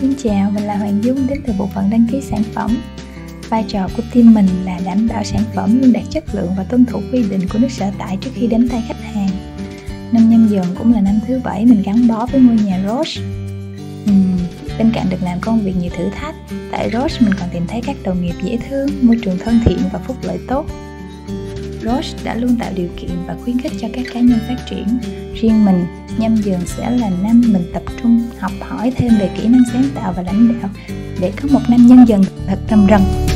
xin chào và là Hoàng Dung đến từ bộ phận đăng ký sản phẩm. Vai trò của team mình là đảm bảo sản phẩm luôn đạt chất lượng và tuân thủ quy định của nước sở tại trước khi đến tay khách hàng. Năm nhâm dần cũng là năm thứ bảy mình gắn bó với ngôi nhà Roche. Uhm, bên cạnh được làm công việc nhiều thử thách, tại Roche mình còn tìm thấy các đồng nghiệp dễ thương, môi trường thân thiện và phúc lợi tốt. Roche đã luôn tạo điều kiện và khuyến khích cho các cá nhân phát triển. Riêng mình, nhâm dần sẽ là năm mình tập trung học hỏi thêm về kỹ năng sáng tạo và lãnh đạo để có một năm nhân dần thật rầm rần.